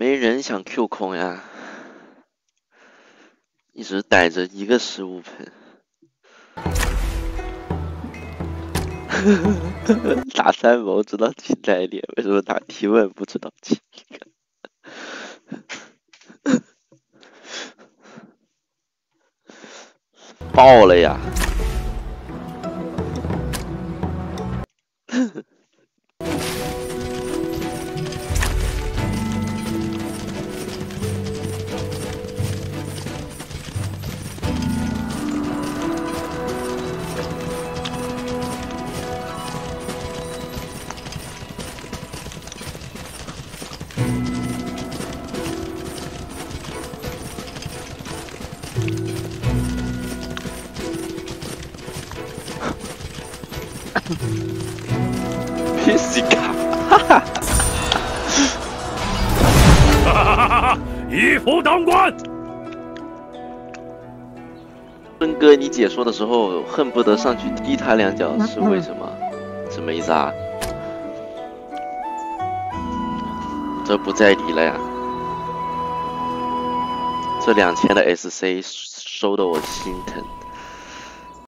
没人想 Q 空呀，一直逮着一个失误喷。打三毛知道请代练，为什么打提问不知道请？爆了呀！皮斯卡，哈哈，哈哈哈哈哈！一夫当关。孙哥，你解说的时候恨不得上去踢他两脚，是为什么？什么意思啊？这不在理了呀！这两千的 SC 收的我心疼。